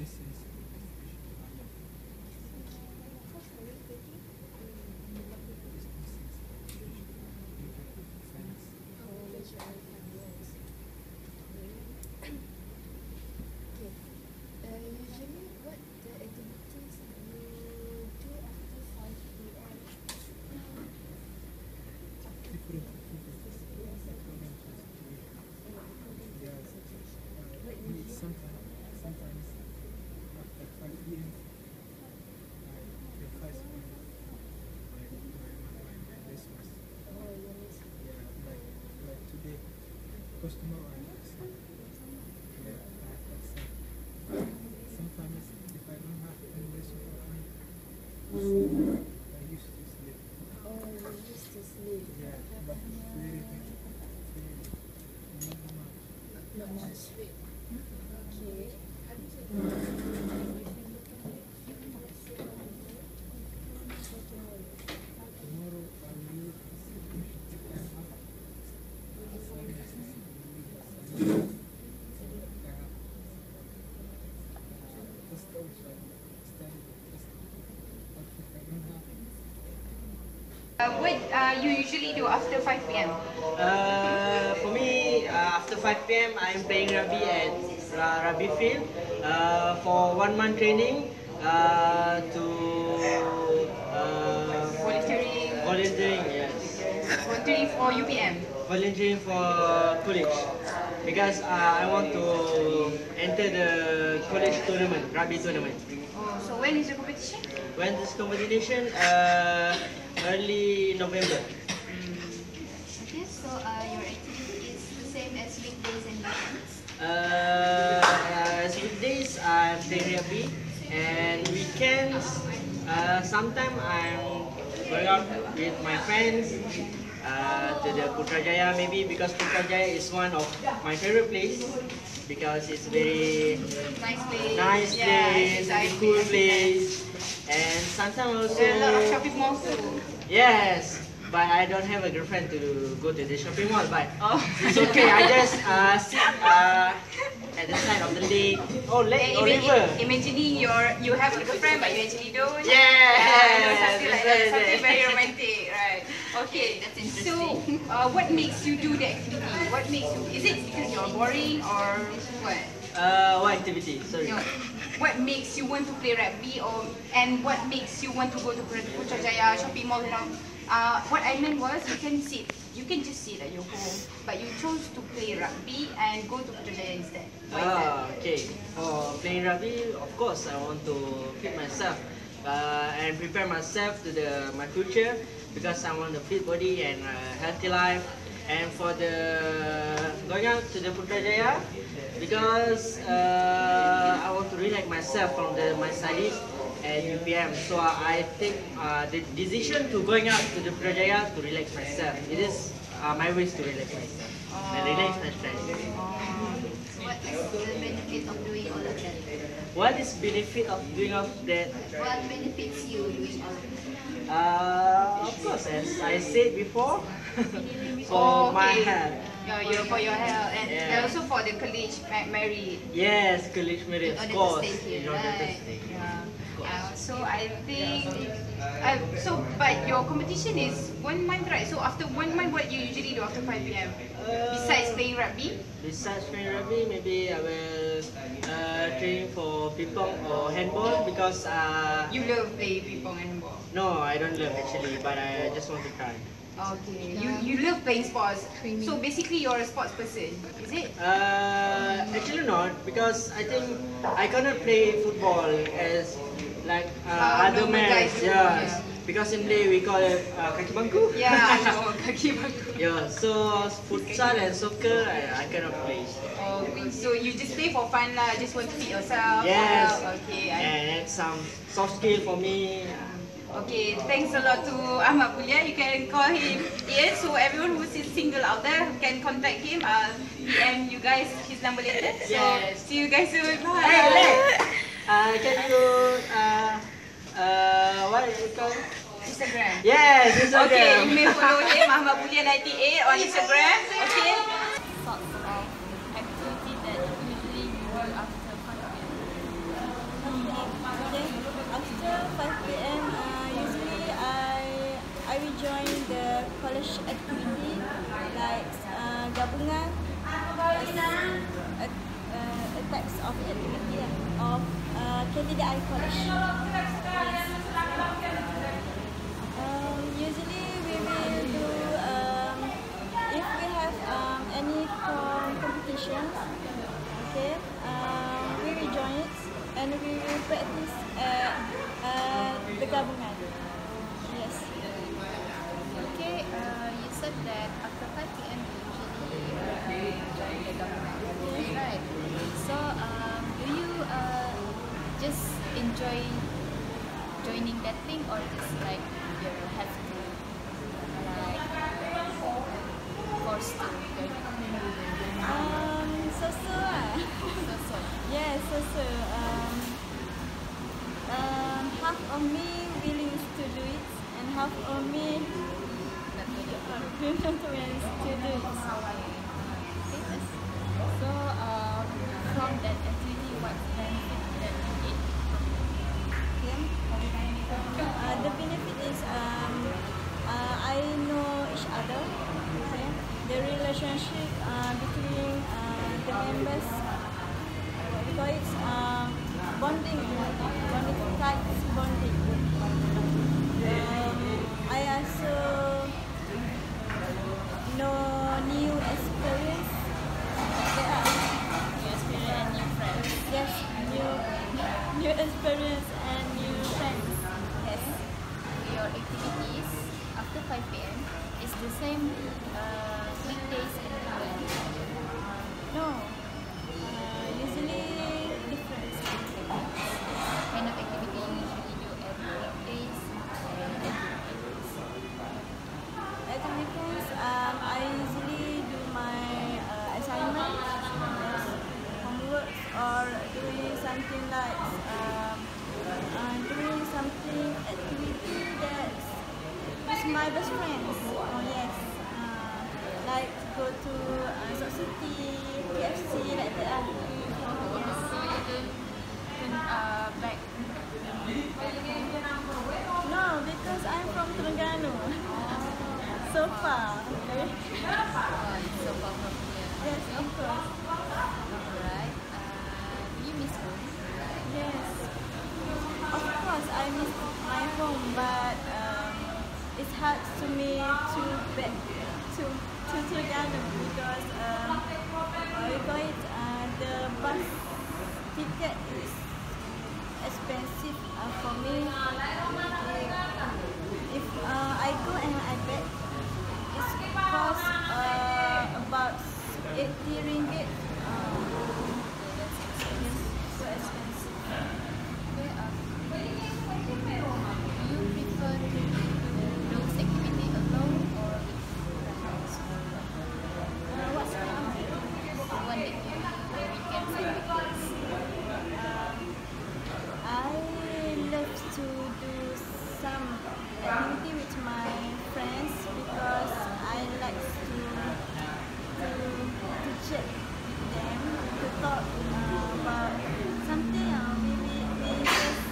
this is Because tomorrow I have exam. Yeah, I have exam. Sometimes if I don't have any lesson for me, I used to sleep. Oh, you used to sleep. Yeah, but it's very very very not much. Not much. Okay. Tomorrow I will Uh, what uh, you usually do after 5 p.m.? Uh, for me, uh, after 5 p.m., I'm playing rugby at uh, rugby field uh, for one month training uh, to uh, Volunteering, volunteering. Yes, volunteering for UPM. volunteering for college because uh, I want to enter the college tournament, rugby tournament. Oh, so when is the competition? When this competition? Early November. Okay, so uh, your activity is the same as weekdays and weekends. Uh, as weekdays, I'm rugby, and weekends, uh, sometimes I'm going out with my friends uh, to the Putrajaya maybe because Putrajaya is one of my favorite place because it's very Nice place. nice Yeah, place, exciting. cool place, and sometimes also There are a lot of shopping malls too. yes. But I don't have a girlfriend to go to the shopping mall. But Oh. it's okay. I just uh, sit uh, at the side of the lake. Oh, lake or Ima- river. Imagining you're you have a girlfriend but you actually don't. Yes, Yeah, know, something like that. Something very romantic, right? Okay, That's So, uh, what makes you do the activity? What makes you? Is it because you're boring or what? Uh, what activity? Sorry. No. What makes you want to play rugby or and what makes you want to go to Putrajaya shopping mall? Know, uh, what I meant was you can sit, you can just sit at your home, but you chose to play rugby and go to Putrajaya instead. Why that? Ah, okay. For playing rugby, of course, I want to fit myself uh, and prepare myself to the my future because I want a fit body and a healthy life. And for the going out to the Putrajaya because uh, I want to relax myself from the my studies at UPM. So I take uh, the decision to going out to the Putrajaya to relax myself. It is uh, my ways to relax myself and relax my stress. So what is the benefit of? What is benefit of doing of that? What benefits you doing of that? Uh, of course, as I said before, for Oh, my okay. health. Yeah, you're for your health and, Yeah. also for the college ma- married. Yes, college marriage, In of order to course. stay here, in order to stay. Yeah. So I think, uh, so but your competition is one month, right? So after one month, what you usually do after 5 p.m. Uh, Besides playing rugby? Besides playing rugby, maybe I will uh, train for ping-pong or handball because uh, You love play ping-pong and ball. no, I don't love actually, but I just want to try. Okay. You you love playing sports. So basically, you're a sports person, is it? Uh, actually not because I think I cannot play football as like uh, Uh, other men. Yes, yeah. because in Malay we call it uh, kaki bangku. Yeah, I know. Kaki bangku. yeah, so futsal and soccer I, I cannot play. Oh, so you just play for fun lah. Just want to fit yourself. Yes. out. Okay. I And some soft skill for me. Okay, thanks a lot to Ahmad Bulia. You can call him Ian. So everyone who's single out there who can contact him. I'll DM you guys his number later. So Yes. see you guys soon. Bye. Hey! Uh, can you uh, uh, what is it called? Instagram. Yes, Instagram. Okay, you may follow him Ahmad Bulia 98 on Instagram. Okay. Sorts of activity that usually you do after 5 p.m. Okay, after 5 p.m. Uh, usually I I will join the college activity like uh, gabungan uh, types of activity of uh, KTDI College. Yes. Um, usually we will do um, if we have um, any com- competitions, okay, um, we will join it and we will practice at uh, the gabungan. Yes. Okay, uh, you said that after 5 p.m. right? So, um, do you uh, just enjoy joining that thing or just like you have to like forced to? Best friends. Oh yes. Uh, like go to uh, South City, KFC, like that. Yes. So you uh, back No, because I'm from Terengganu. so far. Okay. it's so far from here. Yes, of course. Alright. Uh, do you miss home? Yes. Of course, I miss my home, but it's hard to me to back to to Terengganu because um, we it, uh, the bus ticket is expensive uh, for me. Them talk uh, about something uh, we we we just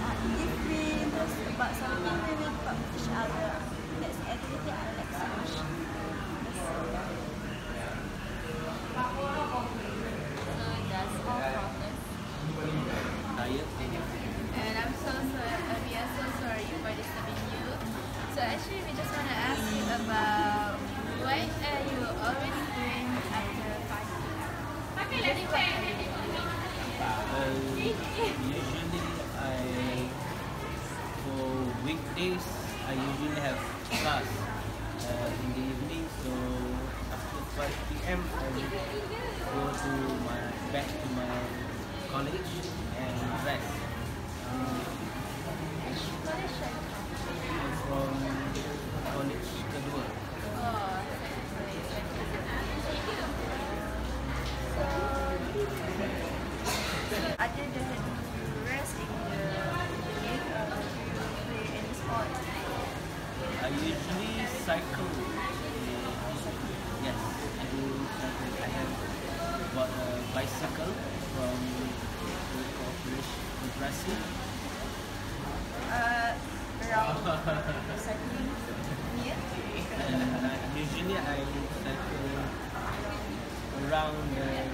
uh, if we just about something we talk to each other. That's activity I like so much. That's all. And I'm so sorry, uh, we are so sorry for disturbing you. So actually, we just want to ask you about what are you always doing after 5 p.m.? Usually what are you doing? Uh, usually I for weekdays I usually have class uh, in the evening so after 5 p.m. I go to my back to my college and rest. Um, Which college are you from? I'm from college Than rest in the you play any sport? I usually cycle. Yes, I do cycle. I have bought a bicycle from the with Brazil. Uh, around cycling near? Uh, usually I cycle around the